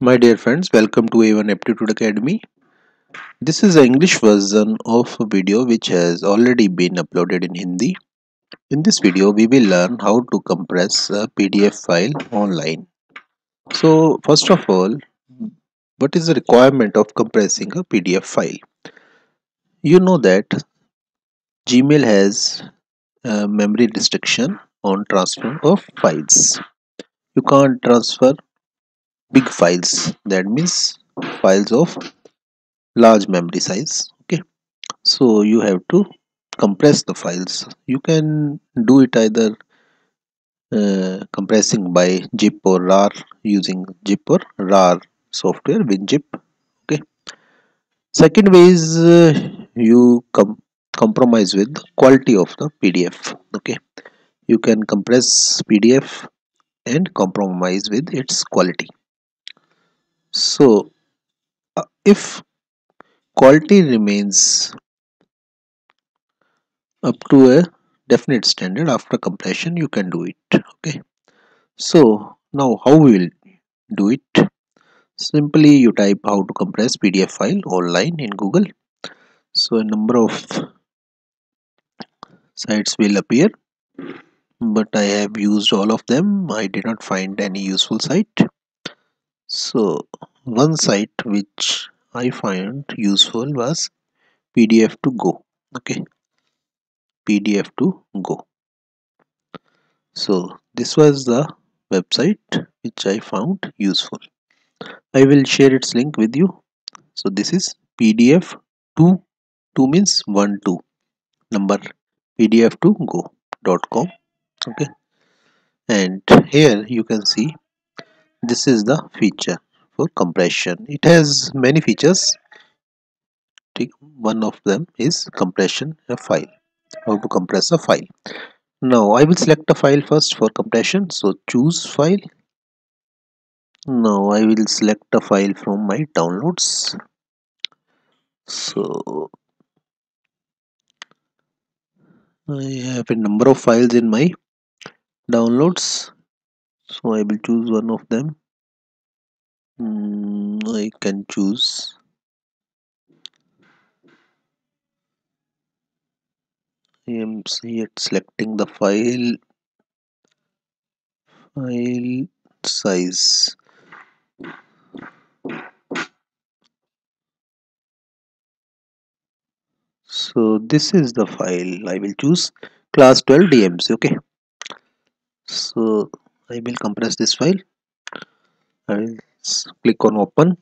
My dear friends, welcome to A1 Aptitude Academy. This is the English version of a video which has already been uploaded in Hindi. In this video, we will learn how to compress a PDF file online. So, first of all, what is the requirement of compressing a PDF file? You know that Gmail has a memory restriction on transfer of files. You can't transfer big files. That means files of large memory size. Okay. So you have to compress the files. You can do it either uh, compressing by zip or rar using zip or rar software winzip okay. Second way is uh, you com compromise with the quality of the pdf okay. You can compress pdf and compromise with its quality so uh, if quality remains up to a definite standard after compression you can do it okay? So now how we will do it? Simply you type how to compress pdf file online in google. So a number of sites will appear but i have used all of them. I did not find any useful site so one site which I find useful was PDF2Go okay? PDF to go. So this was the website which I found useful. I will share its link with you. So this is PDF 2 2 means 1 2 number PDF to go.com okay? And here you can see this is the feature for compression. It has many features. One of them is compression a file. How to compress a file. Now I will select a file first for compression. So choose file. Now I will select a file from my downloads. So I have a number of files in my downloads so I will choose one of them. Mm, I can choose. I am here selecting the file. File size. So this is the file I will choose. Class 12 DMC okay? So I will compress this file. I will click on open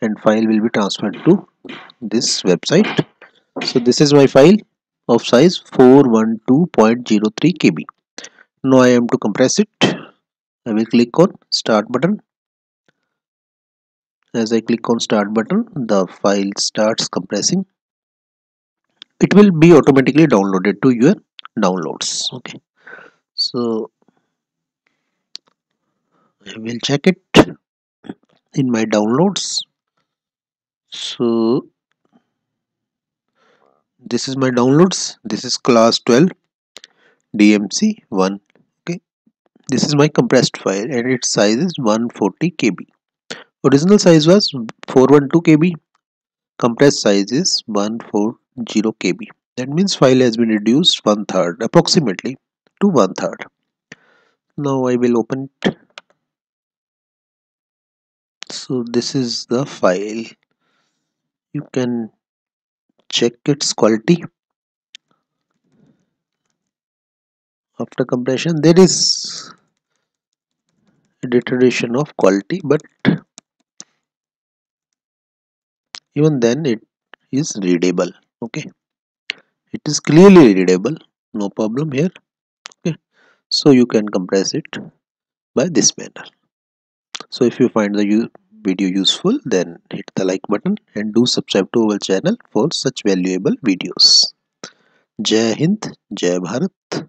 and file will be transferred to this website. So this is my file of size 412.03 KB. Now I am to compress it. I will click on start button. As I click on start button the file starts compressing. It will be automatically downloaded to your downloads. Okay. So I will check it in my downloads. So this is my downloads. This is class 12 DMC 1 okay? This is my compressed file and its size is 140 KB. Original size was 412 KB. Compressed size is 140 KB. That means file has been reduced one third approximately to one third. Now I will open it so this is the file. You can check its quality. After compression there is a deterioration of quality but even then it is readable okay? It is clearly readable. No problem here okay? So you can compress it by this manner. So if you find the video useful then hit the like button and do subscribe to our channel for such valuable videos. Jai hind jai bharat